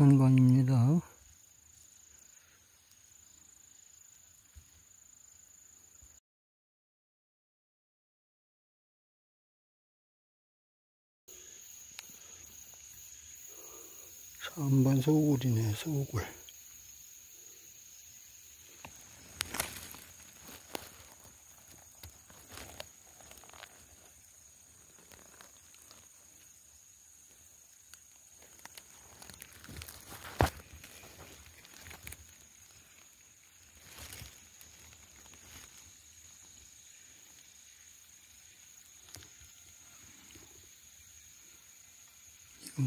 서산관입니다. 한번 소굴이네, 소굴.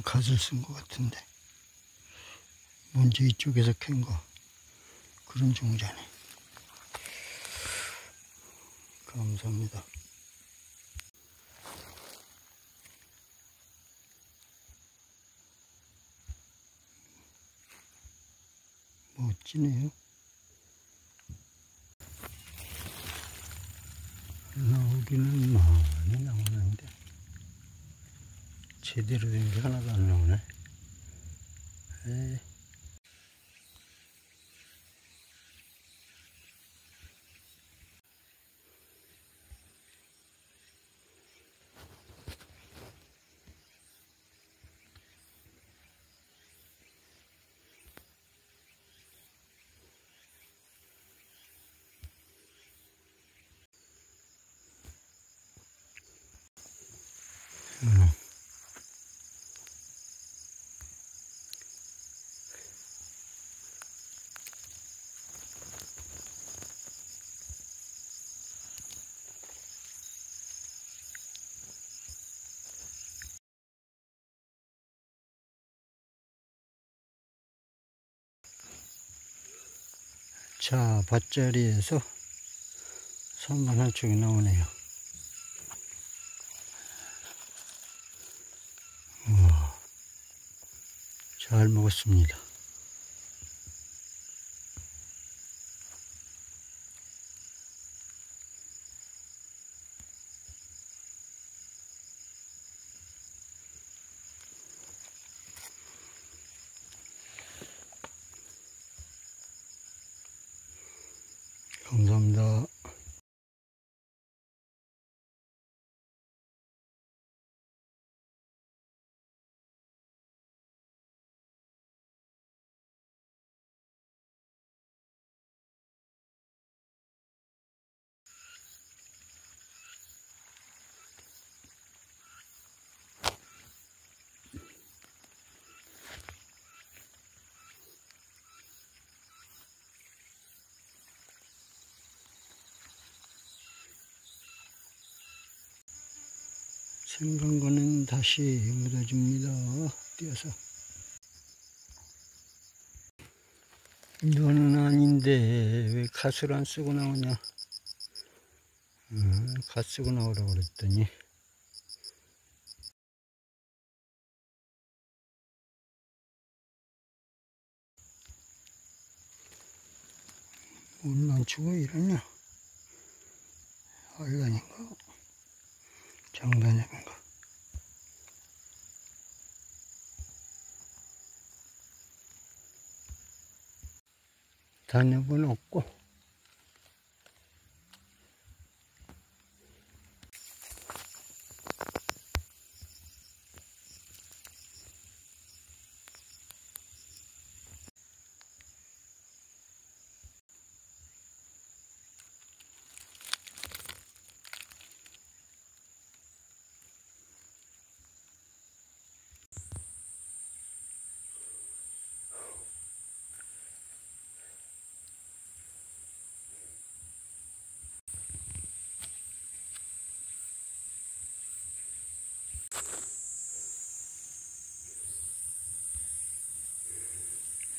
갓을 쓴 것 같은데. 먼저 이쪽에서 캔 거. 그런 종자네. 감사합니다. 멋지네요. 나오기는 많이 나오는데 제대로 된게 하나도 안 나오네. 에이. 음. 자, 밭자리에서 선반 한쪽이 나오네요. 우와, 잘 먹었습니다. 감사 생간 거는 다시 묻어줍니다. 띄어서. 이거는 아닌데 왜 갓을 안 쓰고 나오냐? 음, 갓 쓰고 나오라고 그랬더니 올란추가 이러냐? 알라닌가? 장단염인가? 단엽은 없고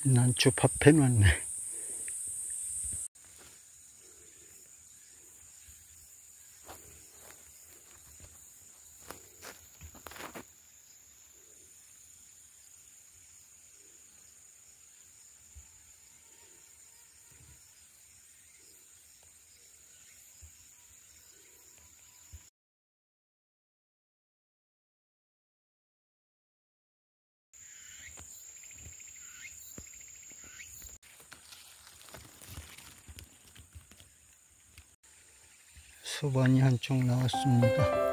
난주 밥해 놨네. 소반이 한총 나왔습니다.